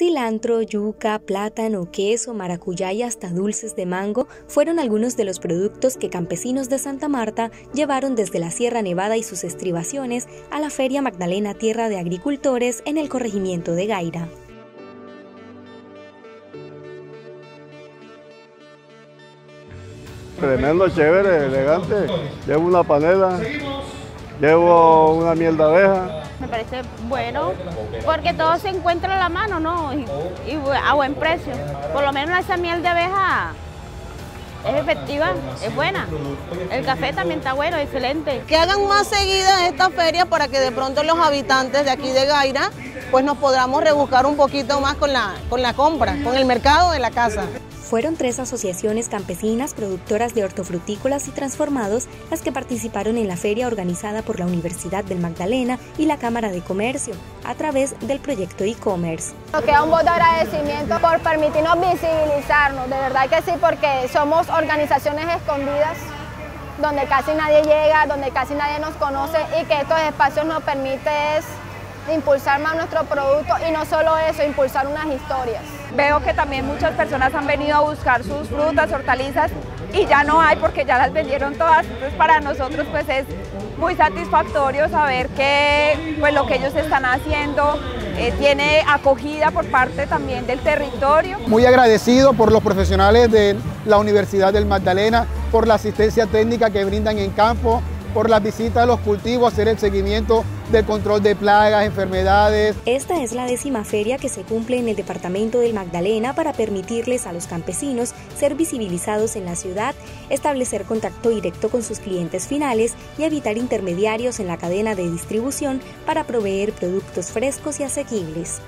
Cilantro, yuca, plátano, queso, maracuyá y hasta dulces de mango fueron algunos de los productos que campesinos de Santa Marta llevaron desde la Sierra Nevada y sus estribaciones a la Feria Magdalena Tierra de Agricultores en el corregimiento de Gaira. Tremendo, chévere, elegante. Llevo una panela, llevo una miel de abeja, me parece bueno, porque todo se encuentra a la mano, ¿no? Y, a buen precio. Por lo menos esa miel de abeja es efectiva, es buena. El café también está bueno, excelente. Que hagan más seguidas esta feria para que de pronto los habitantes de aquí de Gaira pues nos podamos rebuscar un poquito más con la, con la compra, con el mercado de la casa. Fueron tres asociaciones campesinas productoras de hortofrutícolas y transformados las que participaron en la feria organizada por la Universidad del Magdalena y la Cámara de Comercio a través del proyecto e-commerce. Queda un voto de agradecimiento por permitirnos visibilizarnos, de verdad que sí, porque somos organizaciones escondidas donde casi nadie llega, donde casi nadie nos conoce y que estos espacios nos permiten impulsar más nuestro producto y no solo eso, impulsar unas historias. Veo que también muchas personas han venido a buscar sus frutas, hortalizas y ya no hay porque ya las vendieron todas. Entonces para nosotros pues es muy satisfactorio saber que pues lo que ellos están haciendo eh, tiene acogida por parte también del territorio. Muy agradecido por los profesionales de la Universidad del Magdalena, por la asistencia técnica que brindan en campo, por las visitas a los cultivos, hacer el seguimiento del control de plagas, enfermedades. Esta es la décima feria que se cumple en el departamento del Magdalena para permitirles a los campesinos ser visibilizados en la ciudad, establecer contacto directo con sus clientes finales y evitar intermediarios en la cadena de distribución para proveer productos frescos y asequibles.